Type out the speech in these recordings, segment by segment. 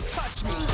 can't touch me.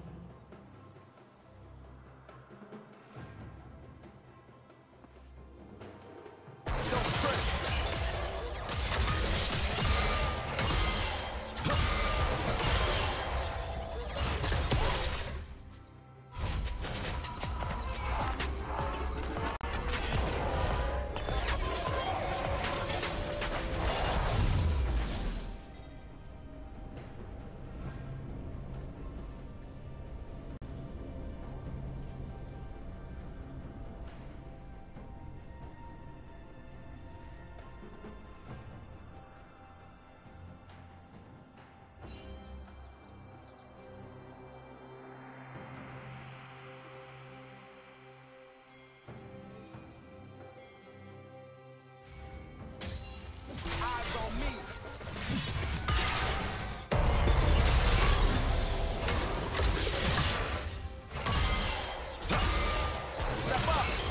Step up.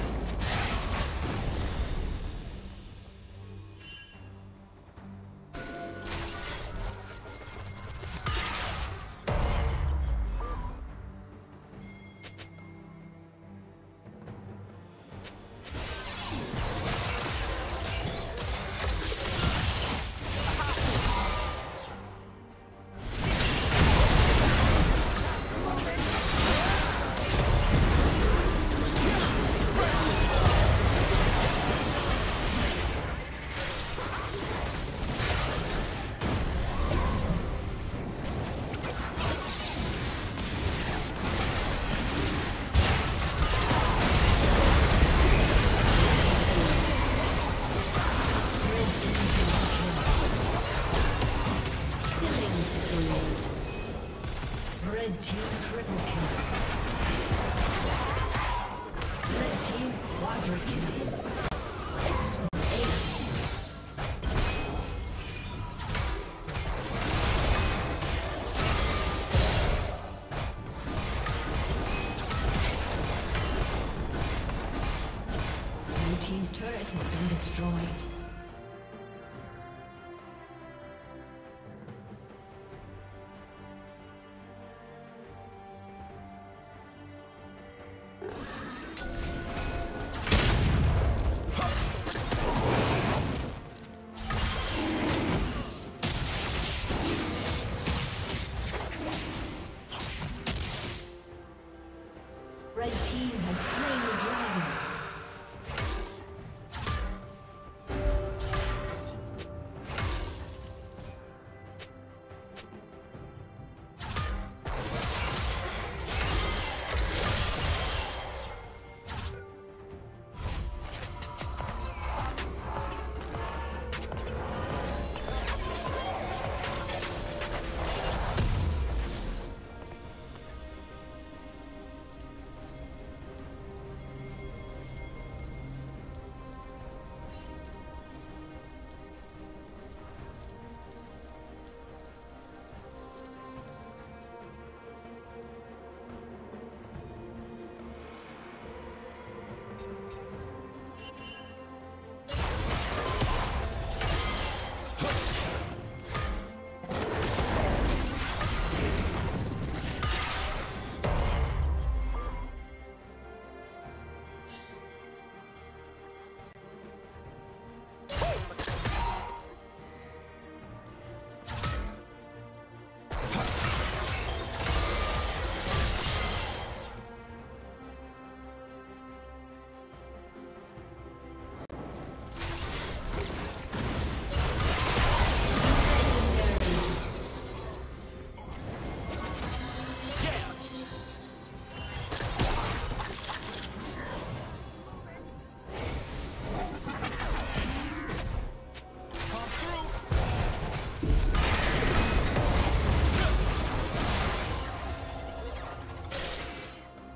destroyed.